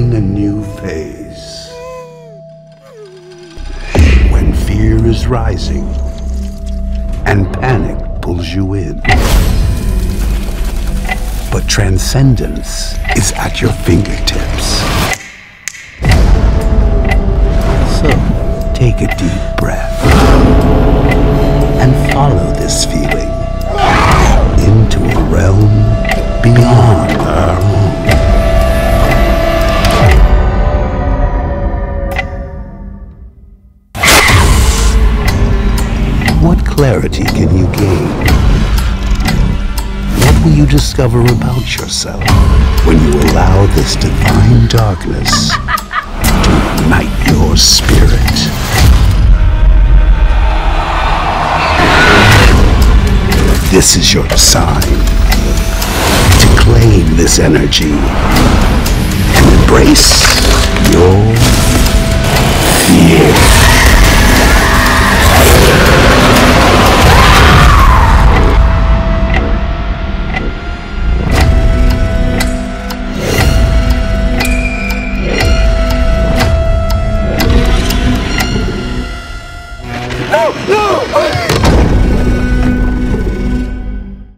a new phase. When fear is rising and panic pulls you in. But transcendence is at your fingertips. So, take a deep breath and follow this feeling What clarity can you gain? What will you discover about yourself when you allow this divine darkness to ignite your spirit? This is your sign to claim this energy and embrace no, no!